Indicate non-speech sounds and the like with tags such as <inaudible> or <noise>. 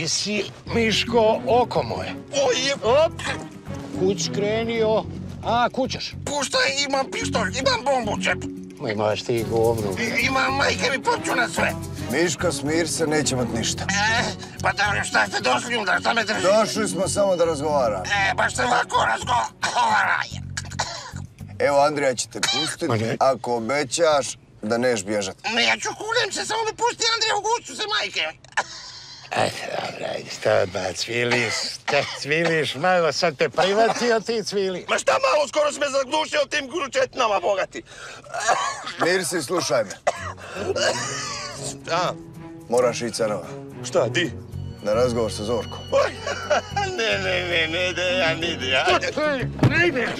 Ti si Miško oko moje. Oj, Op, kuć krenio. A, kućaš? puštaj, imam pištolj, imam bombu čep. Ma imaš ti govnu. I- Imam majke mi poču na sve. Miško, smir se, neće mat ništa. E, pa dobro, šta ste došli onda, šta me drži? Došli smo samo da razgovaramo. E, baš se lako razgovaraj. Evo, Andrija će te pustiti ako obećaš da neš bježat. Ne, ja ću kulem se, samo me pusti Andrija u gucu se majke. Ajde, dobro, ajde, šta da cviliš, šta cviliš, malo sam te privatio, ti cvili. Ma šta malo, skoro si me zaglušio tim gručetnama, bogati. Mir si, slušaj me. A, Moraš ići Canova. šta, di? Na razgovor sa Zorkom. <laughs> Ne, ne, ne, ne ide ja, ne ide ja. Ne ideš.